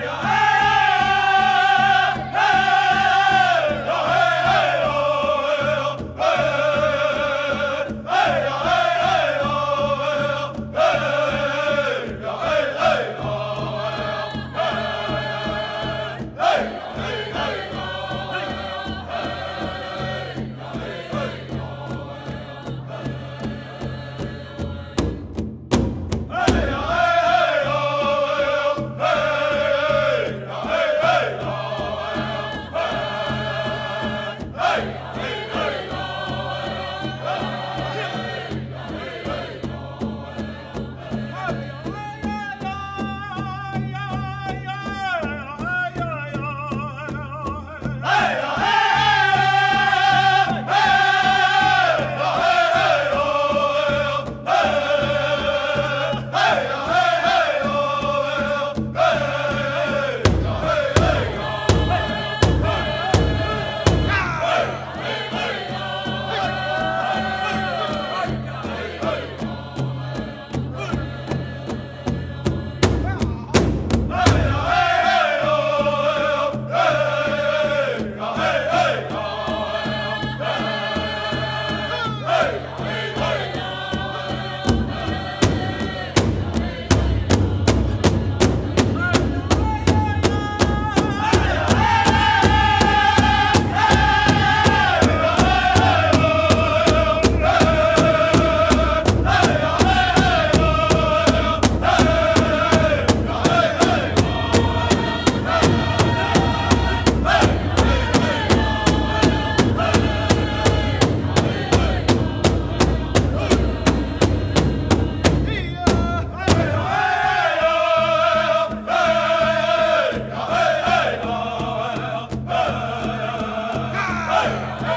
yeah.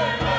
Amen.